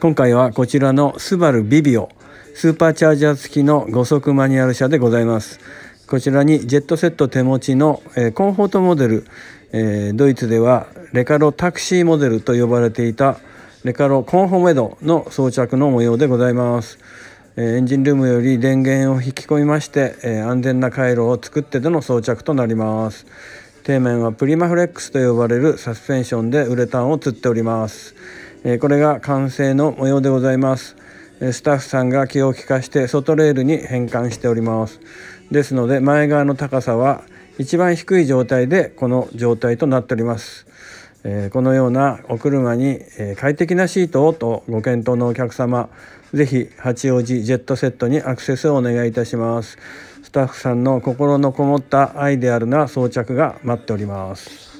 今回はこちらのスバルビビオスーパーチャージャー付きの5速マニュアル車でございます。こちらにジェットセット手持ちの、えー、コンフォートモデル、えー、ドイツではレカロタクシーモデルと呼ばれていたレカロコンフォメドの装着の模様でございます。エンジンルームより電源を引き込みまして、え安全な回路を作ってでの装着となります。底面はプリマフレックスと呼ばれるサスペンションでウレタンを吊っております、えこれが完成の模様でございます。スタッフさんが気を利かして外レールに変換しております。ですので前側の高さは一番低い状態でこの状態となっております。このようなお車に、快適なシートをとご検討のお客様ぜひ八王子ジェットセットにアクセスをお願いいたします。スタッフさんの心のこもったアイデアルな装着が待っております。